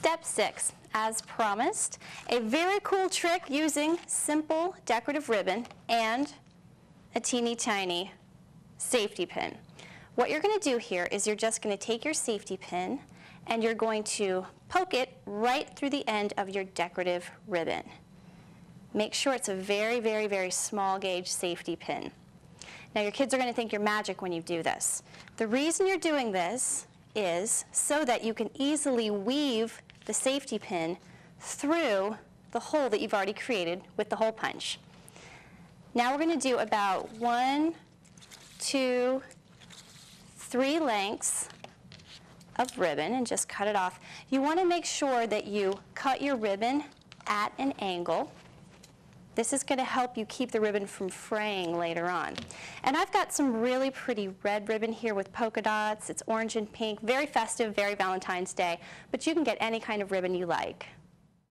Step six, as promised, a very cool trick using simple decorative ribbon and a teeny tiny safety pin. What you're going to do here is you're just going to take your safety pin and you're going to poke it right through the end of your decorative ribbon. Make sure it's a very, very, very small gauge safety pin. Now your kids are going to think you're magic when you do this. The reason you're doing this is so that you can easily weave the safety pin through the hole that you've already created with the hole punch. Now we're going to do about one, two, three lengths of ribbon and just cut it off. You want to make sure that you cut your ribbon at an angle. This is going to help you keep the ribbon from fraying later on. And I've got some really pretty red ribbon here with polka dots. It's orange and pink, very festive, very Valentine's Day, but you can get any kind of ribbon you like.